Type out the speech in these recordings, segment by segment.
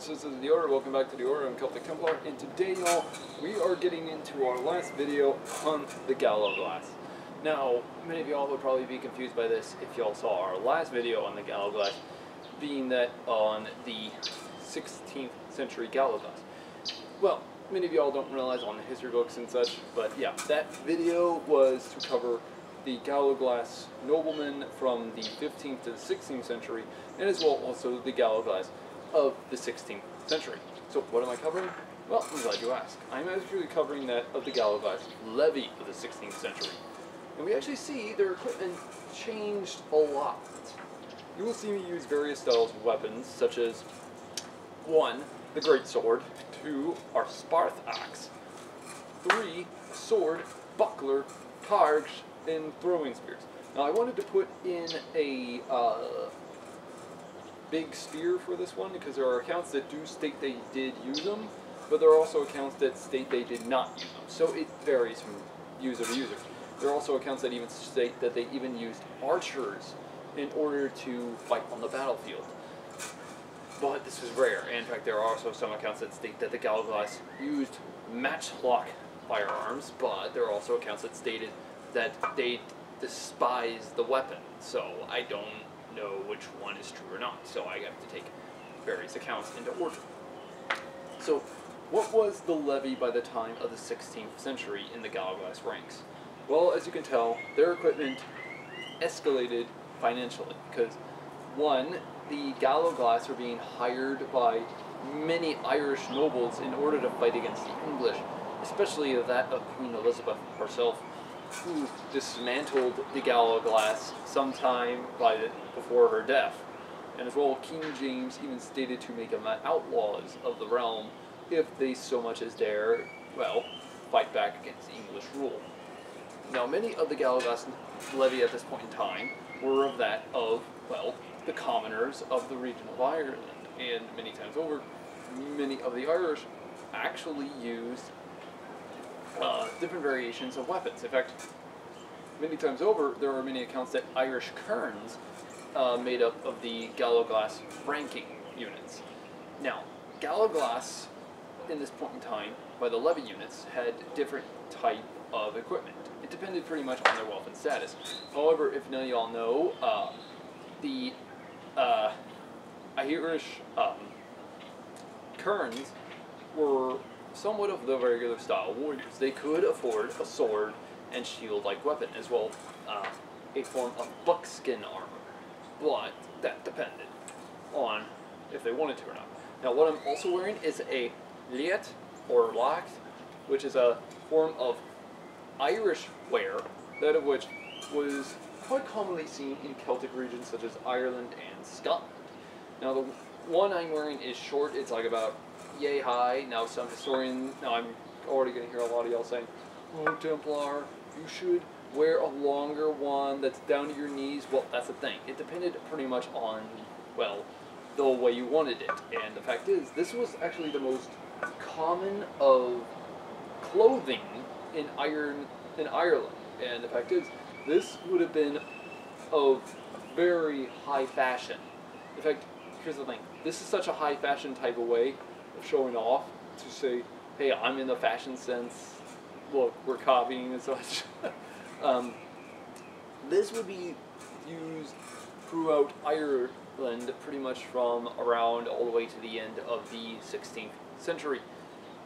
sisters of the Order, welcome back to the Order. I'm Celtic Templar, and today, y'all, we are getting into our last video on the Gallowglass. Now, many of y'all would probably be confused by this if y'all saw our last video on the Gallowglass, being that on the 16th century Gallowglass. Well, many of y'all don't realize on the history books and such, but yeah, that video was to cover the Gallowglass noblemen from the 15th to the 16th century, and as well also the Gallowglass of the 16th century. So what am I covering? Well, I'm glad you asked. I'm actually covering that of the Gallowglass levy of the 16th century. And we actually see their equipment changed a lot. You will see me use various styles of weapons, such as one, the great sword, two, our Sparth axe, three, sword, buckler, targe, and throwing spears. Now I wanted to put in a uh, big spear for this one because there are accounts that do state they did use them, but there are also accounts that state they did not use them. So it varies from user to user. There are also accounts that even state that they even used archers in order to fight on the battlefield. But this is rare. In fact, there are also some accounts that state that the Gallowglass used matchlock firearms, but there are also accounts that stated that they despise the weapon. So I don't know which one is true or not. So I have to take various accounts into order. So what was the levy by the time of the 16th century in the Gallowglass ranks? Well, as you can tell, their equipment escalated financially because one, the Gallowglass were being hired by many Irish nobles in order to fight against the English, especially that of Queen Elizabeth herself, who dismantled the Gallowglass sometime by the, before her death. And as well, King James even stated to make them outlaws of the realm if they so much as dare, well, fight back against English rule. Now, many of the Gallowglass levy at this point in time were of that of, well, the commoners of the region of Ireland. And many times over, many of the Irish actually used uh, different variations of weapons. In fact, many times over, there are many accounts that Irish kerns uh, made up of the Gallowglass ranking units. Now, Gallowglass, in this point in time, by the levy units, had different type of equipment. It depended pretty much on their wealth and status. However, if none of y'all know, uh, the Irish um, kerns were somewhat of the regular style warriors. They could afford a sword and shield-like weapon, as well uh, a form of buckskin armor. But that depended on if they wanted to or not. Now what I'm also wearing is a liet or lacht, which is a form of Irish wear, that of which was quite commonly seen in Celtic regions such as Ireland and Scotland. Now the one I'm wearing is short, it's like about yay high. Now some historian, now I'm already going to hear a lot of y'all saying, oh Templar, you should wear a longer one that's down to your knees. Well, that's the thing. It depended pretty much on, well, the way you wanted it. And the fact is, this was actually the most common of clothing in Iron in Ireland. And the fact is, this would have been of very high fashion. In fact, here's the thing. This is such a high fashion type of way of showing off to say, hey, I'm in the fashion sense. Look, we're copying and such. um, this would be used throughout Ireland pretty much from around all the way to the end of the 16th century.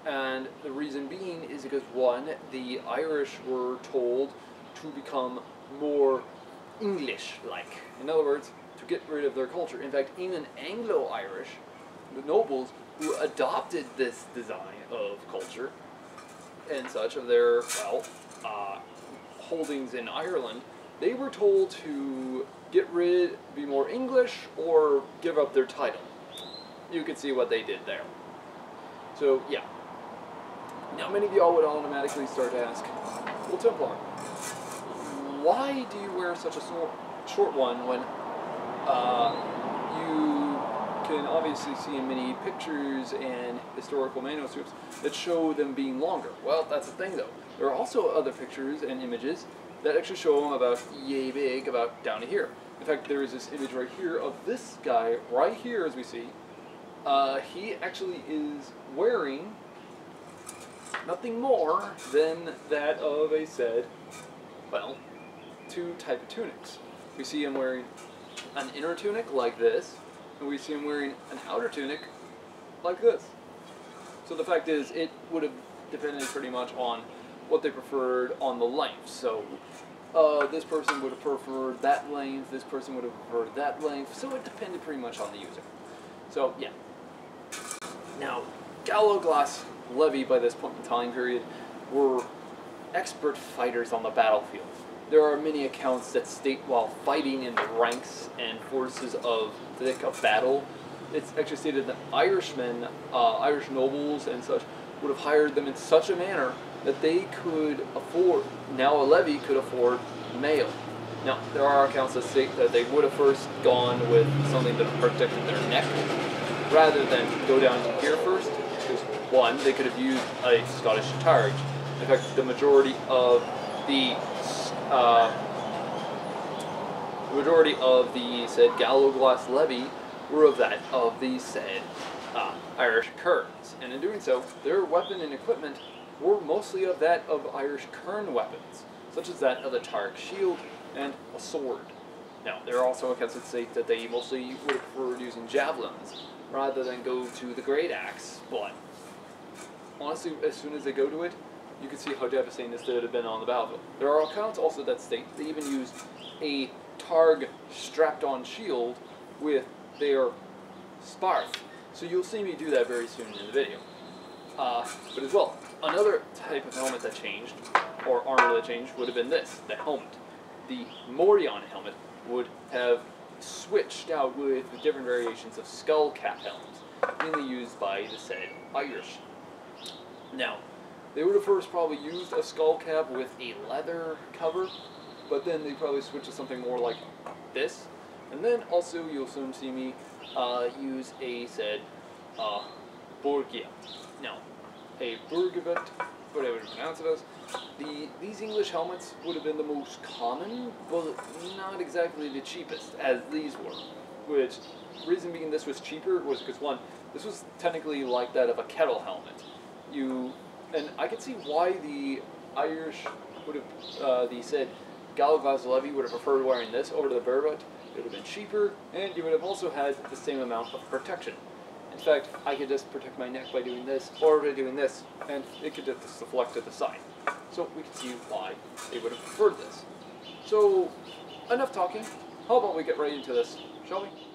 And the reason being is because one, the Irish were told to become more English-like. In other words, to get rid of their culture. In fact, even Anglo-Irish, the nobles who adopted this design of culture and such of their, well, uh, holdings in Ireland, they were told to get rid, be more English, or give up their title. You can see what they did there. So, yeah. Now, many of y'all would automatically start to ask, well, Templar, why do you wear such a short one when uh, you obviously see in many pictures and historical manuscripts that show them being longer? Well, that's the thing, though. There are also other pictures and images that actually show them about yay big, about down to here. In fact, there is this image right here of this guy right here, as we see, uh, he actually is wearing nothing more than that of a said, well, two type of tunics. We see him wearing an inner tunic like this, and we see him wearing an outer tunic like this. So the fact is, it would have depended pretty much on what they preferred on the length. So uh, this person would have preferred that length, this person would have preferred that length, so it depended pretty much on the user. So yeah. Now, Gallowglass Levy by this point in time period were expert fighters on the battlefield. There are many accounts that state while fighting in the ranks and forces of the of battle, it's actually stated that Irishmen, uh, Irish nobles and such, would have hired them in such a manner that they could afford, now a levy could afford mail. Now, there are accounts that state that they would have first gone with something that protected their neck, rather than go down here first, because one, they could have used a Scottish targe. In fact, the majority of the uh, the majority of the said Gallowglass levy were of that of the said uh, Irish kerns, and in doing so, their weapon and equipment were mostly of that of Irish kern weapons, such as that of a Targe shield and a sword. Now, there are also accounts that state that they mostly would have preferred using javelins rather than go to the great axe, but honestly, as soon as they go to it, you can see how devastating this would have been on the battlefield. There are accounts also that state they even used a Targe strapped on shield with their sparth. So you'll see me do that very soon in the video. Uh, but as well, another type of helmet that changed, or armor that changed, would have been this, the helmet. The Morion helmet would have switched out with the different variations of skull cap helmets, mainly used by the said Irish. Now, they would have first probably used a skull cap with a leather cover, but then they probably switched to something more like this. And then also you'll soon see me uh, use a said uh, Borgia. Now, a Burgonet, whatever you pronounce it as. The, these English helmets would have been the most common, but not exactly the cheapest, as these were. Which, reason being this was cheaper was because one, this was technically like that of a kettle helmet. You, and I could see why the Irish would have, uh, the said Gallowglass Levy would have preferred wearing this over the Burbot. It would have been cheaper, and you would have also had the same amount of protection. In fact, I could just protect my neck by doing this, or by doing this, and it could just deflect to the side. So we can see why they would have preferred this. So, enough talking. How about we get right into this, shall we?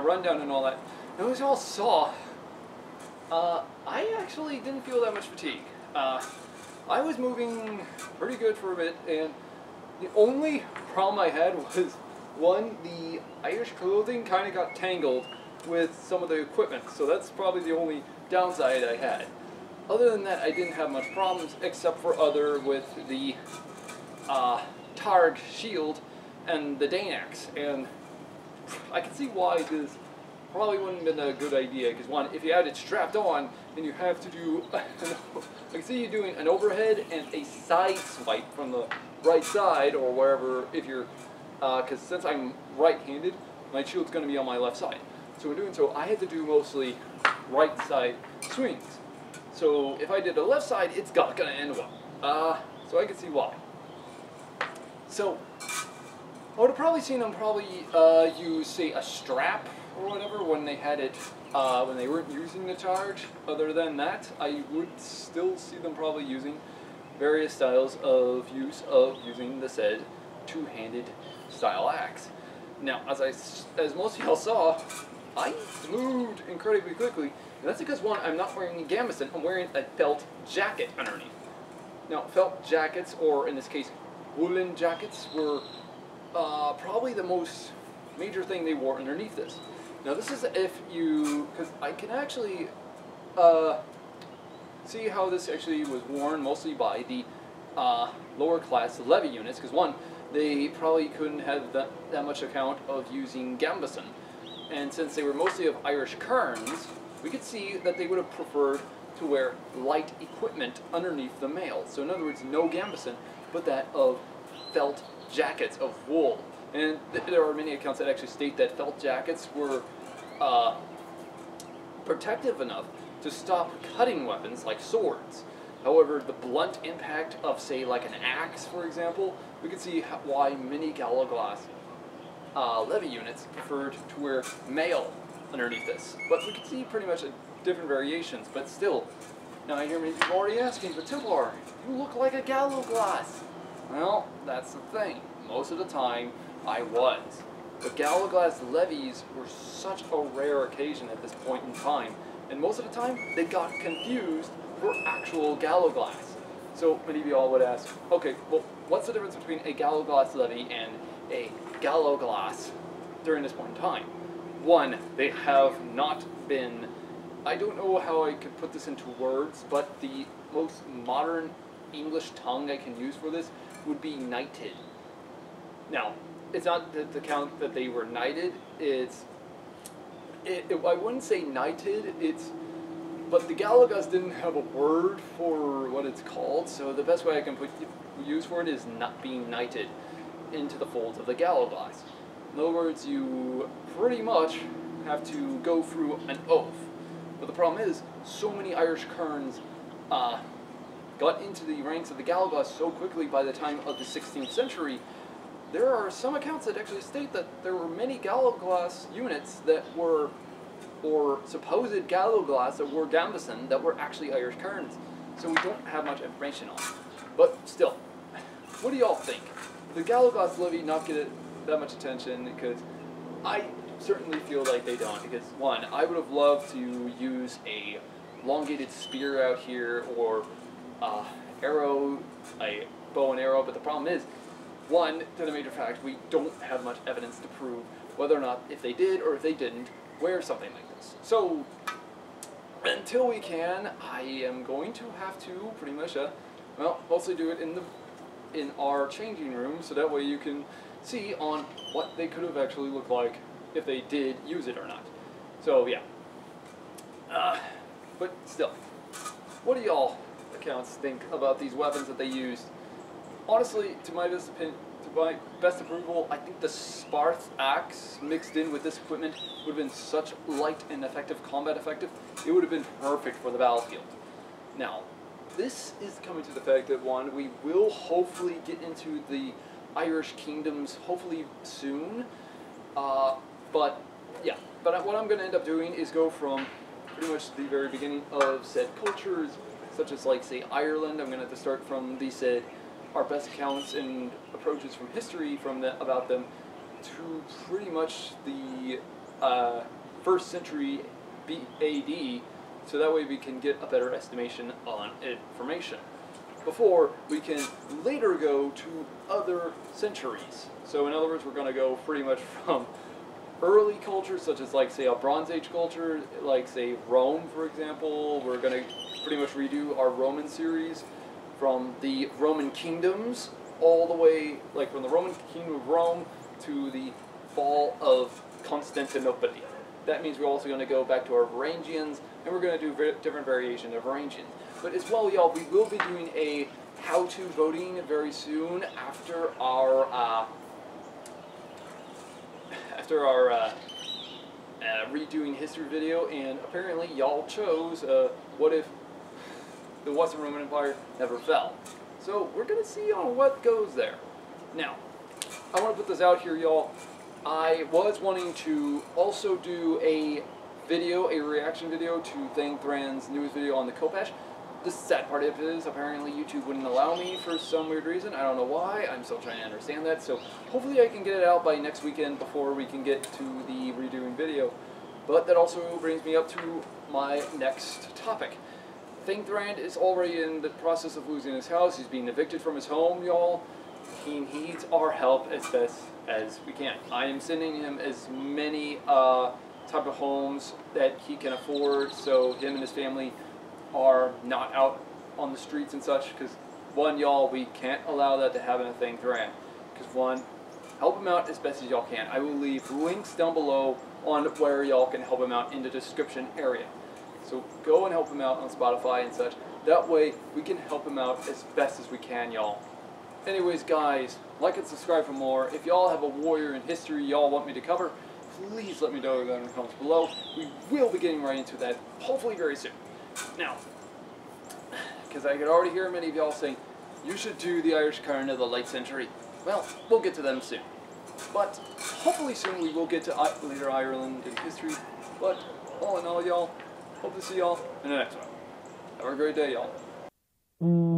Rundown and all that. And as you all saw, uh, I actually didn't feel that much fatigue. Uh, I was moving pretty good for a bit, and the only problem I had was one, the Irish clothing kind of got tangled with some of the equipment, so that's probably the only downside I had. Other than that, I didn't have much problems, except for other with the uh, Targe shield and the Dane axe, and I can see why this probably wouldn't have been a good idea, because one, if you had it strapped on, then you have to do, I can see you doing an overhead and a side swipe from the right side, or wherever, if you're, because uh, since I'm right-handed, my shield's going to be on my left side. So in doing so, I had to do mostly right side swings. So if I did the left side, it's not going to end well. Uh, so I can see why. So I would have probably seen them probably uh, use, say, a strap or whatever when they had it, uh, when they weren't using the charge. Other than that, I would still see them probably using various styles of use of using the said two-handed style axe. Now, as I, as most of y'all saw, I moved incredibly quickly, and that's because one, I'm not wearing a gambeson, I'm wearing a felt jacket underneath. Now, felt jackets, or in this case, woolen jackets, were uh, probably the most major thing they wore underneath this. Now this is if you, because I can actually uh, see how this actually was worn mostly by the uh, lower class levy units, because one, they probably couldn't have that, that much account of using gambeson. And since they were mostly of Irish kerns, we could see that they would have preferred to wear light equipment underneath the mail. So in other words, no gambeson, but that of felt jackets of wool. And th there are many accounts that actually state that felt jackets were uh, protective enough to stop cutting weapons like swords. However, the blunt impact of, say, like an axe, for example, we can see why many Gallowglass uh, levy units preferred to wear mail underneath this. But we can see pretty much different variations, but still. Now I hear many people already asking, but Templar, you look like a Gallowglass. Well, that's the thing. Most of the time, I was. But Gallowglass levies were such a rare occasion at this point in time, and most of the time, they got confused for actual Gallowglass. So many of y'all would ask, okay, well, what's the difference between a Gallowglass levy and a Gallowglass during this point in time? One, they have not been, I don't know how I could put this into words, but the most modern English tongue I can use for this would be knighted. Now, it's not the, the count that they were knighted, it's, it, it, I wouldn't say knighted, it's, but the Gallowglass didn't have a word for what it's called, so the best way I can put use for it is not being knighted into the folds of the Gallowglass. In other words, you pretty much have to go through an oath. But the problem is, so many Irish kerns uh, got into the ranks of the Gallowglass so quickly by the time of the 16th century, there are some accounts that actually state that there were many Gallowglass units that were, or supposed Gallowglass that were Gambeson that were actually Irish kerns. So we don't have much information on. But still, what do y'all think? The Gallowglass levy not get that much attention because I certainly feel like they don't because one, I would have loved to use a elongated spear out here or uh, arrow, a bow and arrow, but the problem is, one, to the major fact, we don't have much evidence to prove whether or not, if they did or if they didn't, wear something like this. So, until we can, I am going to have to pretty much, uh, well, mostly do it in the in our changing room, so that way you can see on what they could have actually looked like if they did use it or not. So yeah. Uh, but still, what do y'all think about these weapons that they used. Honestly, to my best opinion, to my best approval, I think the Sparth axe mixed in with this equipment would have been such light and effective combat effective. It would have been perfect for the battlefield. Now, this is coming to the fact that one, we will hopefully get into the Irish kingdoms hopefully soon. Uh, but yeah, but what I'm going to end up doing is go from pretty much the very beginning of said cultures such as like say Ireland. I'm going to have to start from the said our best accounts and approaches from history from the, about them to pretty much the uh, first century B- AD, so that way we can get a better estimation on information. Before we can later go to other centuries. So in other words, we're going to go pretty much from early cultures, such as like say a Bronze Age culture, like say Rome, for example. We're going to pretty much redo our Roman series from the Roman kingdoms all the way, like from the Roman kingdom of Rome to the fall of Constantinople. That means we're also going to go back to our Varangians, and we're going to do different variations of Varangians. But as well, y'all, we will be doing a how-to voting very soon after our uh, after our uh, uh, redoing history video, and apparently y'all chose uh, what if the Western Roman Empire never fell. So we're gonna see on what goes there. Now, I want to put this out here, y'all. I was wanting to also do a video, a reaction video to Thegn Thrand's newest video on the Khopesh. The sad part of it is apparently YouTube wouldn't allow me for some weird reason. I don't know why. I'm still trying to understand that. So hopefully I can get it out by next weekend before we can get to the redoing video. But that also brings me up to my next topic. Thegn Thrand is already in the process of losing his house. He's being evicted from his home, y'all. He needs our help as best as we can. I am sending him as many uh, type of homes that he can afford so him and his family are not out on the streets and such because one y'all we can't allow that to happen to Thegn Thrand because one help him out as best as y'all can I will leave links down below on where y'all can help him out in the description area so go and help him out on Spotfund and such that way we can help him out as best as we can y'all anyways guys like and subscribe for more if y'all have a warrior in history y'all want me to cover please let me know down in the comments below we will be getting right into that hopefully very soon now, because I could already hear many of y'all saying, you should do the Irish current of the late century. Well, we'll get to them soon. But hopefully soon we will get to later Ireland in history. But all in all, y'all, hope to see y'all in the next one. Have a great day, y'all.